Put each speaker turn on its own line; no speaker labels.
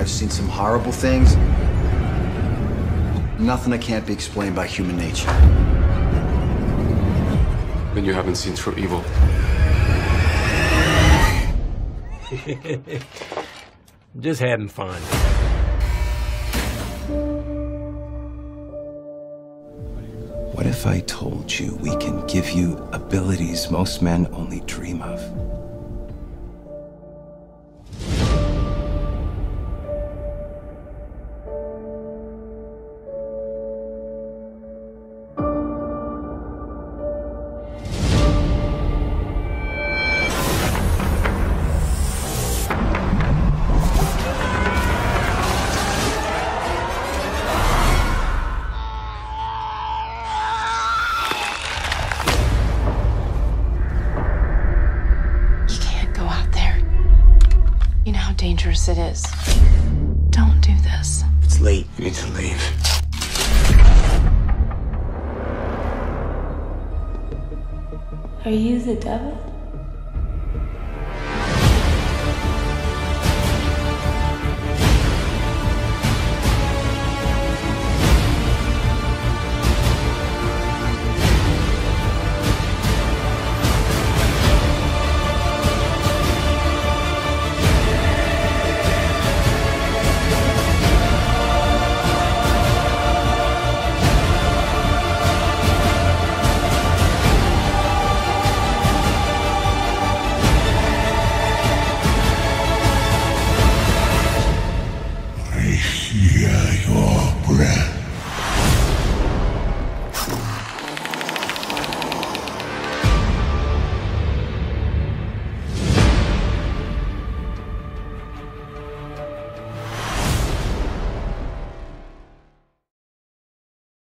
I've seen some horrible things. Nothing that can't be explained by human nature.
Then you haven't seen true evil.
Just having fun.
What if I told you we can give you abilities most men only dream of?
How dangerous it is. Don't do this.
It's late.
You need to leave.
Are you the devil?